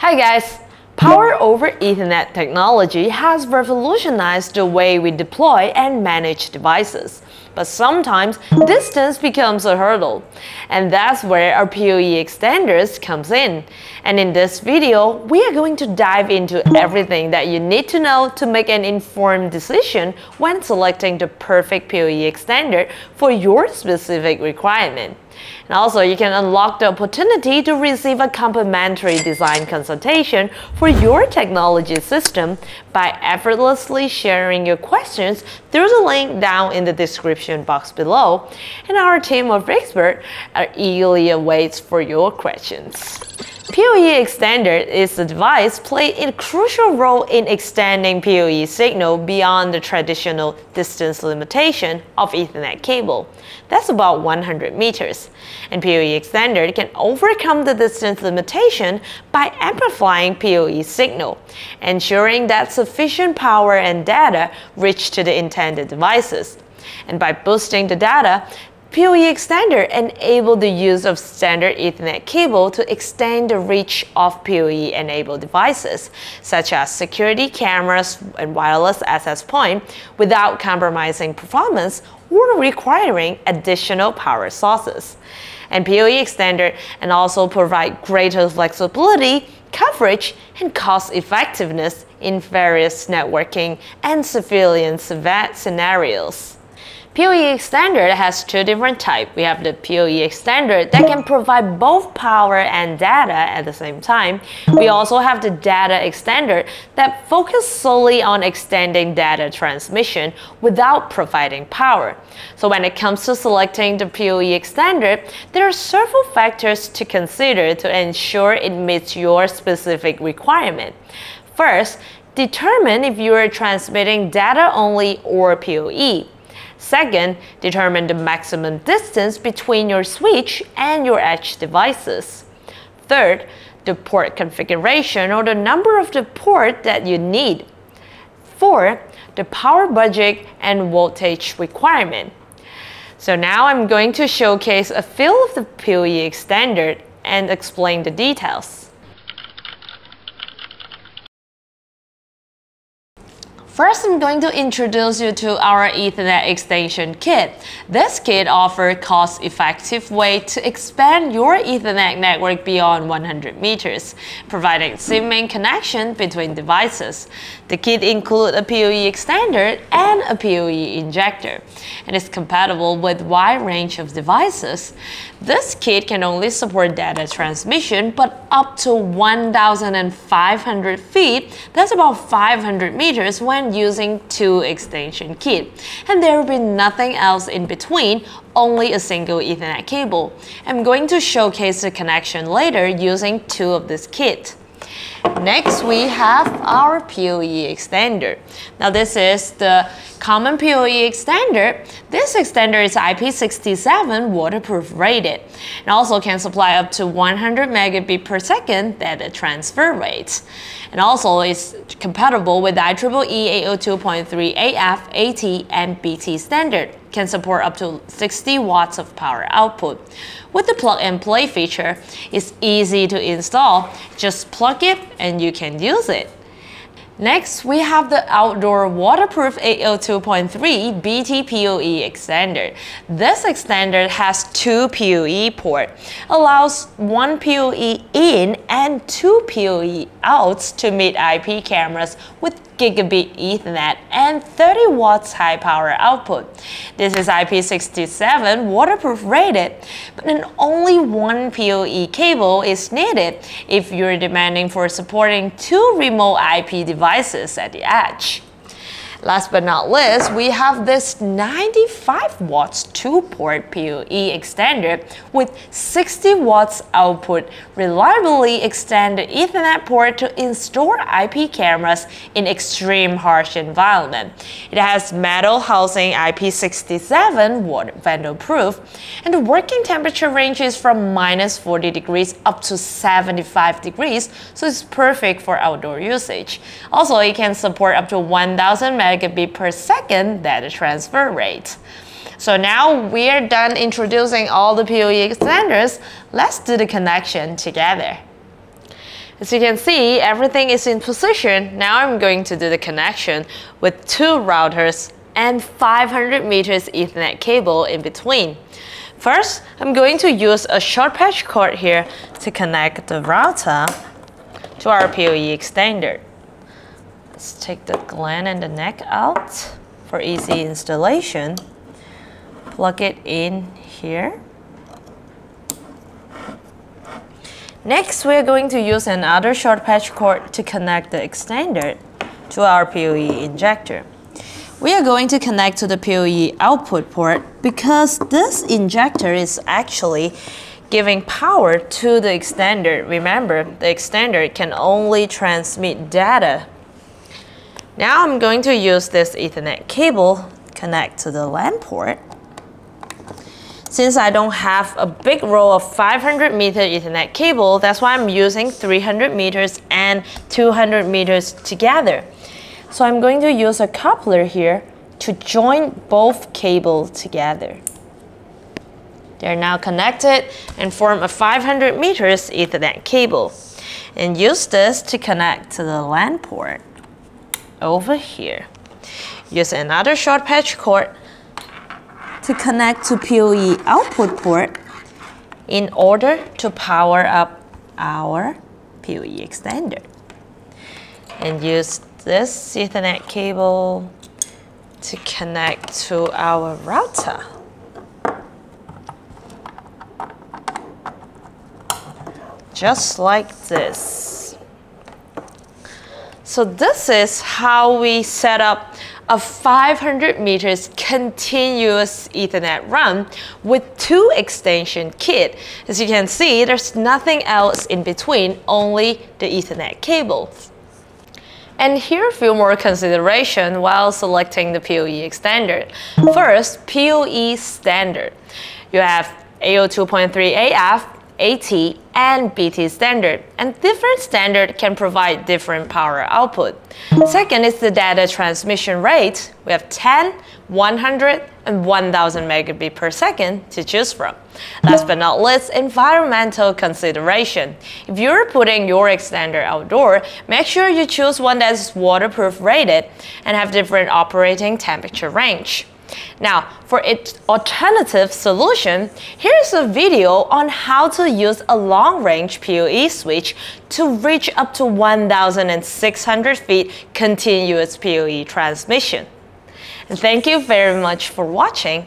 Hi guys! Power over Ethernet technology has revolutionized the way we deploy and manage devices. But sometimes distance becomes a hurdle. And that's where our PoE extenders comes in. And in this video, we are going to dive into everything that you need to know to make an informed decision when selecting the perfect PoE extender for your specific requirement. And also, you can unlock the opportunity to receive a complimentary design consultation for your technology system by effortlessly sharing your questions through the link down in the description box below. And our team of experts are eagerly awaits for your questions. PoE extender is a device playing a crucial role in extending PoE signal beyond the traditional distance limitation of Ethernet cable. That's about 100 meters. And PoE extender can overcome the distance limitation by amplifying PoE signal, ensuring that sufficient power and data reach to the intended devices. And by boosting the data, PoE extender enable the use of standard Ethernet cable to extend the reach of PoE-enabled devices, such as security cameras and wireless access point, without compromising performance or requiring additional power sources. And PoE extender and also provide greater flexibility, coverage, and cost effectiveness in various networking and surveillance scenarios. PoE extender has two different types. We have the PoE extender that can provide both power and data at the same time. We also have the data extender that focus solely on extending data transmission without providing power. So when it comes to selecting the PoE extender, there are several factors to consider to ensure it meets your specific requirement. First, determine if you are transmitting data only or PoE. Second, determine the maximum distance between your switch and your edge devices. Third, the port configuration or the number of the port that you need. Four, the power budget and voltage requirement. So now I'm going to showcase a few of the PoE standard and explain the details. First, I'm going to introduce you to our Ethernet extension kit. This kit offers cost-effective way to expand your Ethernet network beyond 100 meters, providing seamless connection between devices. The kit includes a PoE extender and a PoE injector, and is compatible with wide range of devices. This kit can only support data transmission, but up to 1,500 feet, that's about 500 meters when using two extension kit. And there will be nothing else in between, only a single Ethernet cable. I'm going to showcase the connection later using two of this kit. Next, we have our PoE extender. Now this is the common PoE extender. This extender is IP67 waterproof rated and also can supply up to 100 megabit per second data transfer rate. And also is compatible with IEEE 802.3 AF, AT, and BT standard can support up to 60 watts of power output. With the plug and play feature, it's easy to install. Just plug it and you can use it. Next, we have the outdoor waterproof 802.3 BT PoE extender. This extender has two PoE port, allows one PoE in and two PoE outs to meet IP cameras with gigabit Ethernet and 30 watts high power output. This is IP67 waterproof rated, but then only one PoE cable is needed if you're demanding for supporting two remote IP devices at the edge. Last but not least, we have this 95 watts two-port PoE extender with 60 watts output, reliably extend the Ethernet port to install IP cameras in extreme harsh environment. It has metal housing IP67 water vandal proof, and the working temperature ranges from minus 40 degrees up to 75 degrees, so it's perfect for outdoor usage. Also, it can support up to 1000 megabit per second data transfer rate. So now we're done introducing all the PoE extenders. Let's do the connection together. As you can see, everything is in position. Now I'm going to do the connection with two routers and 500 meters Ethernet cable in between. First, I'm going to use a short patch cord here to connect the router to our PoE extender. Let's take the gland and the neck out for easy installation. Plug it in here. Next, we're going to use another short patch cord to connect the extender to our PoE injector. We are going to connect to the PoE output port because this injector is actually giving power to the extender. Remember, the extender can only transmit data. Now I'm going to use this Ethernet cable connect to the LAN port since I don't have a big roll of 500 meter Ethernet cable, that's why I'm using 300 meters and 200 meters together. So I'm going to use a coupler here to join both cables together. They're now connected and form a 500 meters Ethernet cable. And use this to connect to the LAN port over here. Use another short patch cord to connect to PoE output port in order to power up our PoE extender. And use this Ethernet cable to connect to our router. Just like this. So this is how we set up a 500 meters continuous Ethernet run with two extension kit. As you can see, there's nothing else in between, only the Ethernet cables. And here are a few more considerations while selecting the PoE extender. First, PoE standard. You have 802.3 AF, AT, and BT standard, and different standard can provide different power output. Second is the data transmission rate. We have 10, 100, and 1000 megabit per second to choose from. Last but not least, environmental consideration. If you're putting your extender outdoor, make sure you choose one that's waterproof rated and have different operating temperature range. Now, for its alternative solution, here's a video on how to use a long-range PoE switch to reach up to 1,600 feet continuous PoE transmission. Thank you very much for watching.